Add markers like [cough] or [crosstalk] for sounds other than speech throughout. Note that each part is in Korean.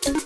젊은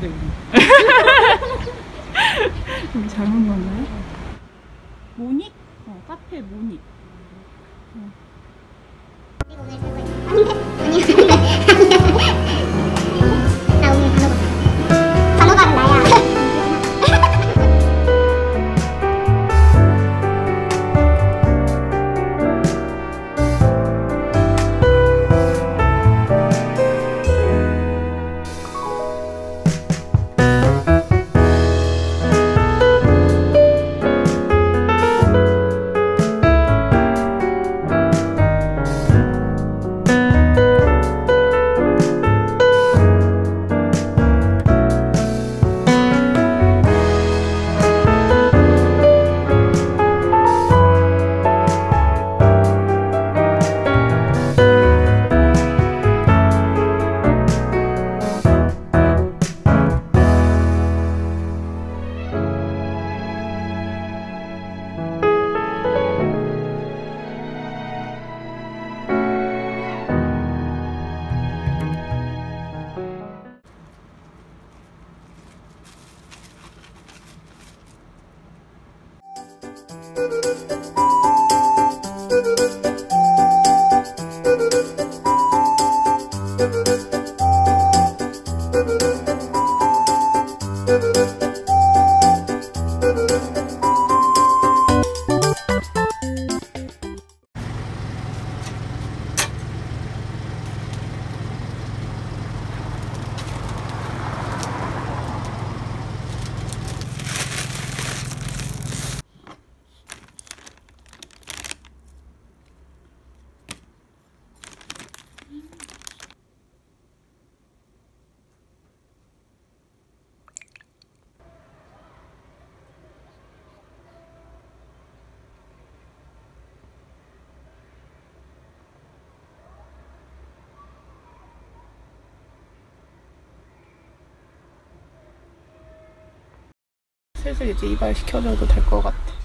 데 우리. 우리 잘못 만나요? 모닉? 어, 카페 모닉. 나 슬슬 이제 이발 시켜줘도 될 것 같아.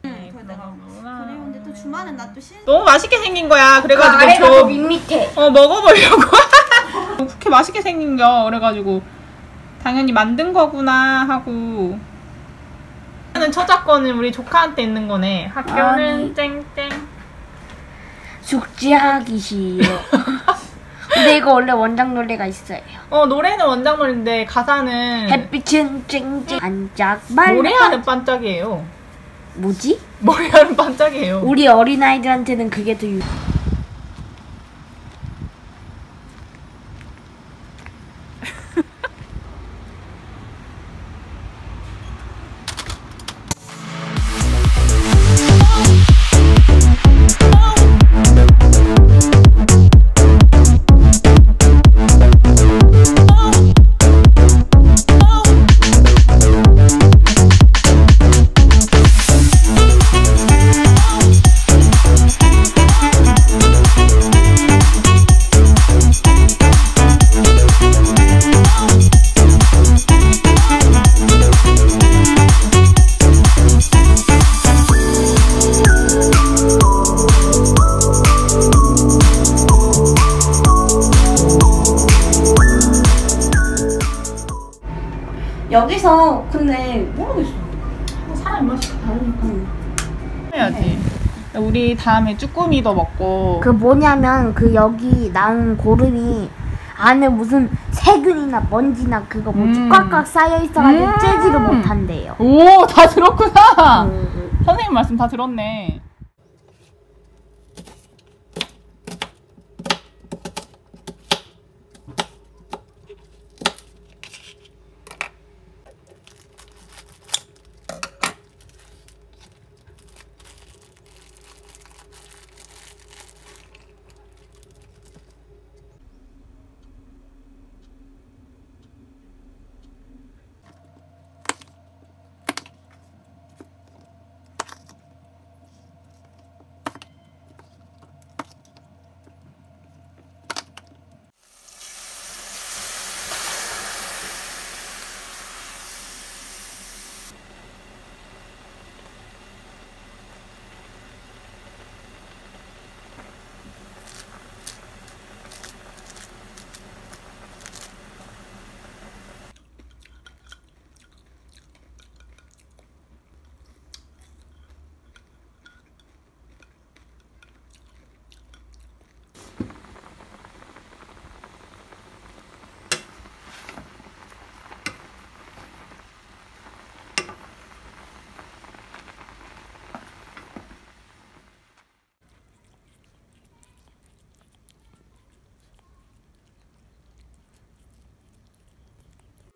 그래 근데 또 주말엔 나또 실. 너무 맛있게 생긴 거야. 그래가지고 아래가 저 더 밋밋해. 어 먹어보려고. [laughs] 그렇게 맛있게 생긴겨. 그래가지고 당연히 만든 거구나 하고. 하는 저작권은 우리 조카한테 있는 거네. 학교는 아니. 땡땡. 숙제하기 싫어. [laughs] 근데 이거 원래 원작 노래가 있어요. 어 노래는 원작물인데 가사는 햇빛은 쨍쨍 반짝 말. 모래알은 반짝이에요. 뭐지? 모래알은 반짝이에요. 우리 어린아이들한테는 그게 더 유... 여기서 근데 모르겠어. 사람 맛이 다르니까. 해야지. 우리 다음에 쭈꾸미도 먹고 그 뭐냐면 그 여기 나온 고름이 안에 무슨 세균이나 먼지나 그거 뭐지 음. 꽉꽉 쌓여 있어가지고 음. 째지를 못한대요. 오, 다 들었구나. 음. 선생님 말씀 다 들었네.